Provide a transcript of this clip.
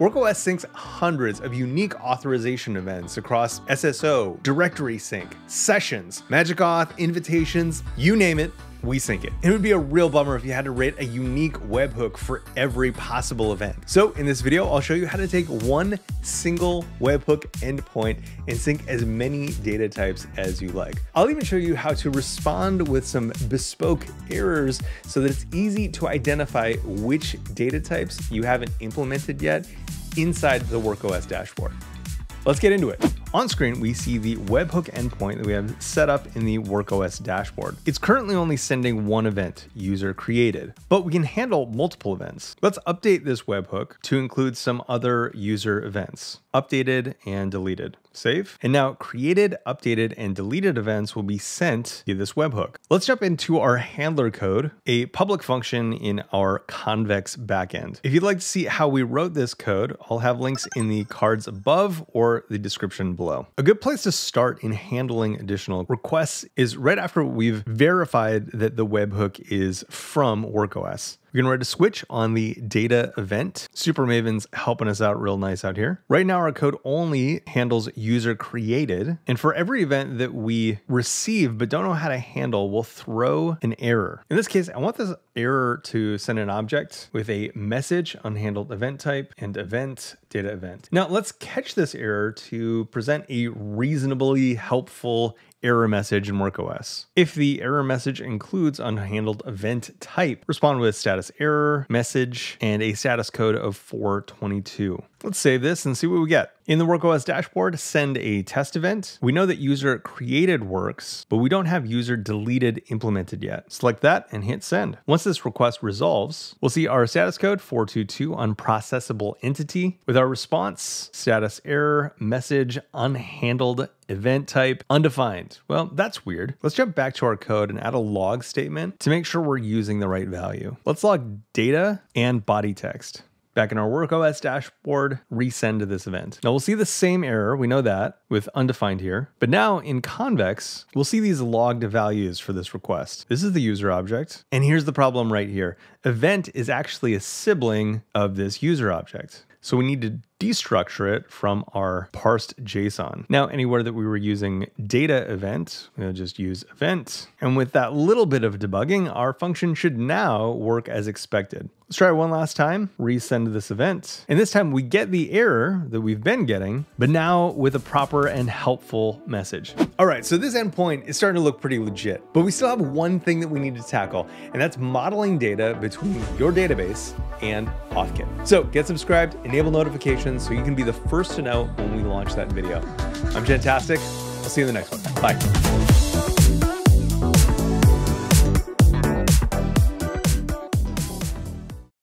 WorkOS syncs hundreds of unique authorization events across SSO, directory sync, sessions, Magic Auth, invitations, you name it, we sync it. It would be a real bummer if you had to rate a unique webhook for every possible event. So in this video, I'll show you how to take one single webhook endpoint and sync as many data types as you like. I'll even show you how to respond with some bespoke errors so that it's easy to identify which data types you haven't implemented yet inside the WorkOS dashboard. Let's get into it. On screen, we see the webhook endpoint that we have set up in the WorkOS dashboard. It's currently only sending one event, user created, but we can handle multiple events. Let's update this webhook to include some other user events, updated and deleted. Save. And now created, updated, and deleted events will be sent via this webhook. Let's jump into our handler code, a public function in our convex backend. If you'd like to see how we wrote this code, I'll have links in the cards above or the description below. A good place to start in handling additional requests is right after we've verified that the webhook is from WorkOS. We're gonna write a switch on the data event. Supermaven's helping us out real nice out here. Right now, our code only handles user created. And for every event that we receive but don't know how to handle, we'll throw an error. In this case, I want this error to send an object with a message unhandled event type and event data event. Now let's catch this error to present a reasonably helpful error message in WorkOS. If the error message includes unhandled event type, respond with status error, message, and a status code of 422. Let's save this and see what we get. In the WorkOS dashboard, send a test event. We know that user created works, but we don't have user deleted implemented yet. Select that and hit send. Once this request resolves, we'll see our status code 422 unprocessable entity with our response status error, message unhandled event type undefined. Well, that's weird. Let's jump back to our code and add a log statement to make sure we're using the right value. Let's log data and body text back in our WorkOS dashboard, resend to this event. Now we'll see the same error, we know that, with undefined here. But now in Convex, we'll see these logged values for this request. This is the user object. And here's the problem right here. Event is actually a sibling of this user object. So we need to destructure it from our parsed JSON. Now, anywhere that we were using data event, we'll just use event. And with that little bit of debugging, our function should now work as expected. Let's try it one last time, resend this event. And this time we get the error that we've been getting, but now with a proper and helpful message. All right, so this endpoint is starting to look pretty legit, but we still have one thing that we need to tackle, and that's modeling data between your database and Authkit. So get subscribed, enable notifications so you can be the first to know when we launch that video. I'm Jentastic. I'll see you in the next one. Bye.